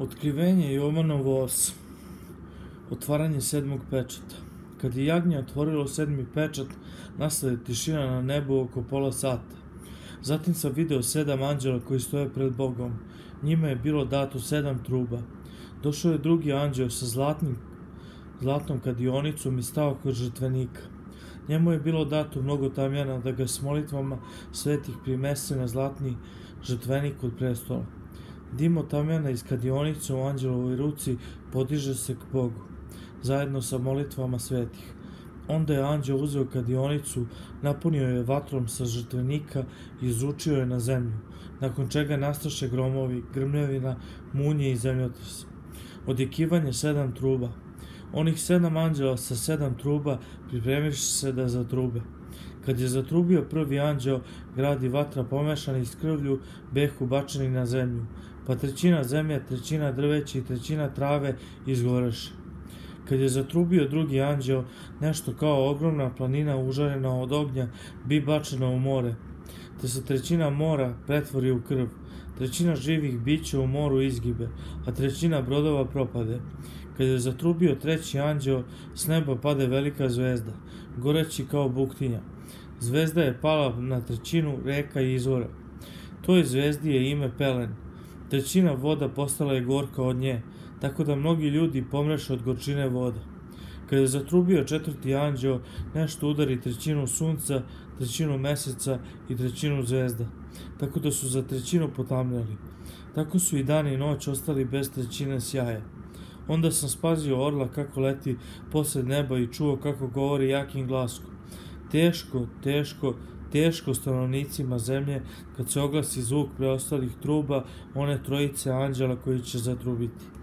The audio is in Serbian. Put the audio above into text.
Otkrivenje Jovanovo os. Otvaranje sedmog pečata. Kad je jagnje otvorilo sedmi pečat, je tišina na nebu oko pola sata. Zatim sam video sedam anđela koji stoje pred Bogom. Njima je bilo dato sedam truba. Došao je drugi anđeo sa zlatnim, zlatnom kadionicom i stao kod žrtvenika. Njemu je bilo dato mnogo tamjana da ga s molitvama svetih primese na zlatni žrtvenik od prestola. Dim od tamjana iz kadionice u anđelovoj ruci podiže se k Bogu, zajedno sa molitvama svetih. Onda je anđeo uzeo kadionicu, napunio je vatrom sa žrtvenika i izručio je na zemlju, nakon čega nastaše gromovi, grmljevina, munje i zemljotres. Odjekivanje sedam truba. Onih sedam anđela sa sedam truba pripremiš se da zatrube. Kad je zatrubio prvi anđeo, grad i vatra pomešani s krvlju, behu bačeni na zemlju, pa trećina zemlje, trećina drveća i trećina trave izgoreše. Kad je zatrubio drugi anđeo, nešto kao ogromna planina užarena od ognja bi bačena u more, te se trećina mora pretvori u krv, trećina živih bića u moru izgibe, a trećina brodova propade. Kad je zatrubio treći anđeo, s neba pade velika zvezda, goreći kao buktinja. Zvezda je pala na trećinu reka i izvora. Toj zvezdi je ime Pelen. Trećina voda postala je gorka od nje, tako da mnogi ljudi pomreše od gorčine voda. Kada je zatrubio četvrti anđeo, nešto udari trećinu sunca, trećinu meseca i trećinu zvezda, tako da su za trećinu potamljali. Tako su i dan i noć ostali bez trećine sjaja. Onda sam spazio orla kako leti posled neba i čuo kako govori jakim glaskom. Teško, teško, teško stanovnicima zemlje kad se oglasi zvuk preostalih truba one trojice anđela koji će zatrubiti.